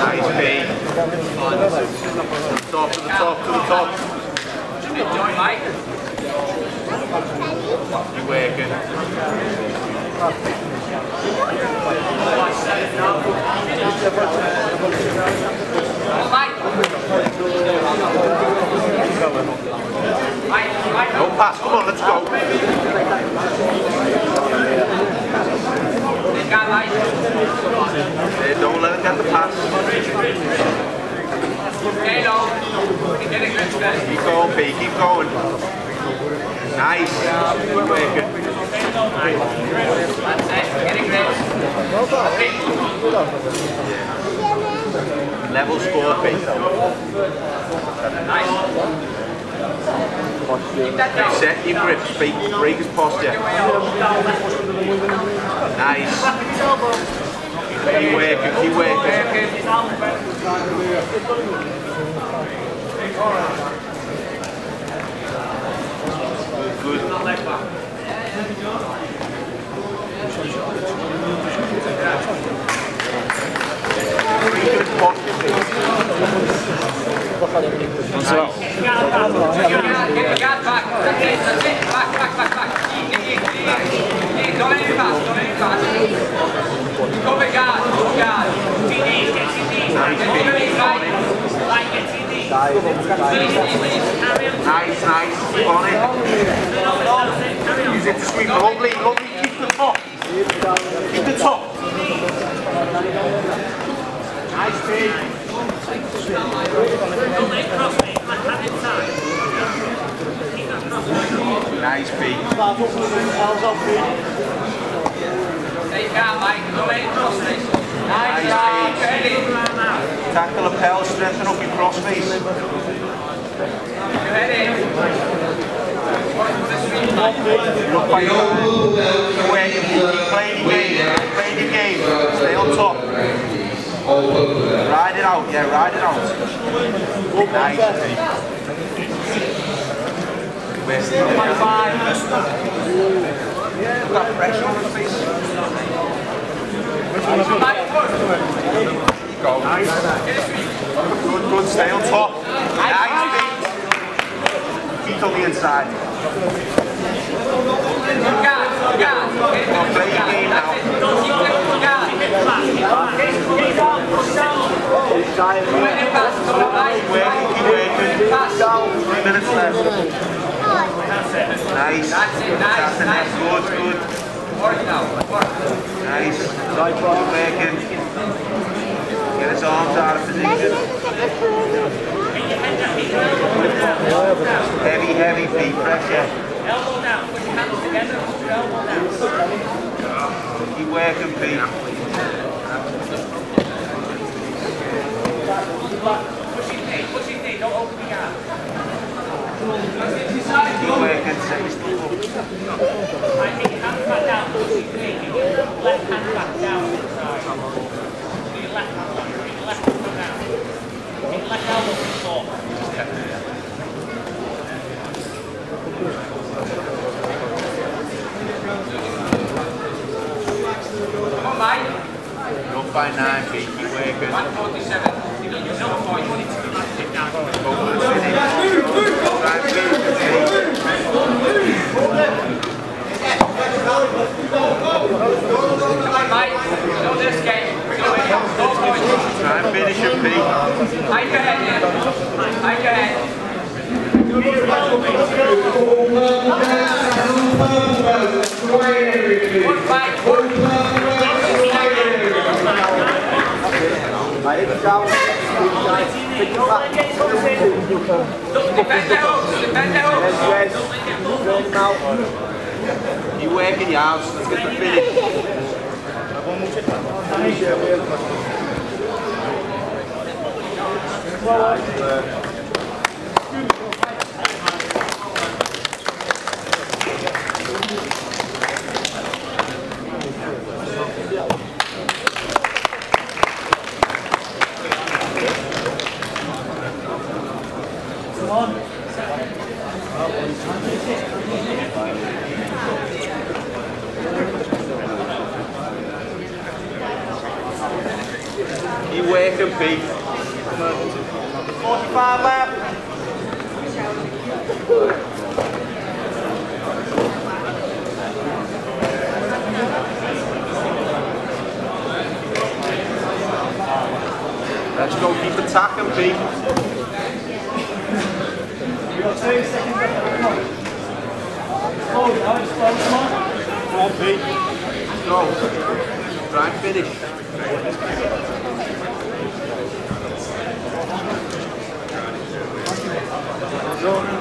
Nice B. Top to the top to the top. Join, Mike. You working. No pass, come on, let's go. This guy, Mike. There, don't let him get the pass. Get on. Get it, Chris. Chris. Keep going, B, keep going. Nice. Chris. That's it. Level score, B. Nice. Set your grip, speak, break his posture. Nice. Keep working, keep working. That's it. Nice, nice. On it. Use it to sweep. Lovely. Keep the top. Keep the top. Nice, big. Nice. Stay calm, Mike. Don't let him cross this. Nice Nice. Pete. Tackle lapel, strengthen up your cross face. Get it. Put a sweep, Mike. Look your game. Your game. Stay on top. Ride it out, yeah, ride it out. Nice, Look that pressure on face. goal. Nice. Good, good, stay on top. Nice. Feet on the inside. Well, play the game now. Three minutes left. Nice. That's it, nice, nice. Good, good. Work now, work. Nice. Side ball, back. Get his arms out of position. Heavy, heavy feet pressure. Elbow down. Put your hands together. Put your elbow down. Keep working, Pete. Push his knee. Push his knee. Don't open the guard. Keep working. Set your stuff up. Right, take your hands back down. Push his knee. Left hand back down inside. Put your left hand back. Put your left hand back down. Get your left elbow to the floor. Come on, Mike. You're up by nine. Keep working. 147. You know, you're not point. Sit down. Over the city. Try and finish point. Try and finish it, yeah. Hike ahead. One fight, You work in the house, let's get the finish. Well, uh, You work and beat. 45 lap. Let's go keep attacking, Pete. We've got two seconds left the come on. Pete. Go. Try and finish. Nice,